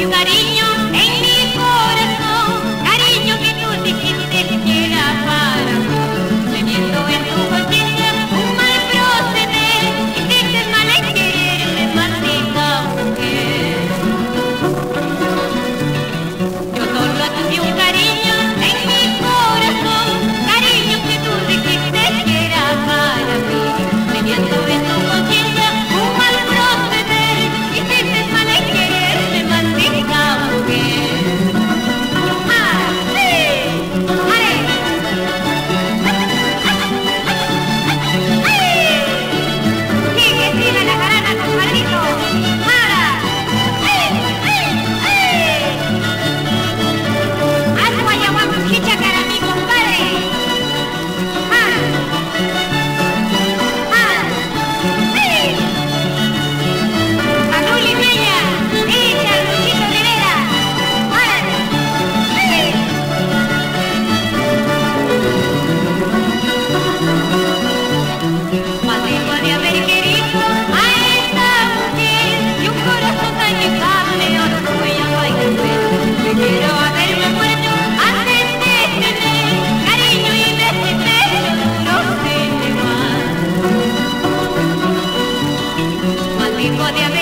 you got it. pode haver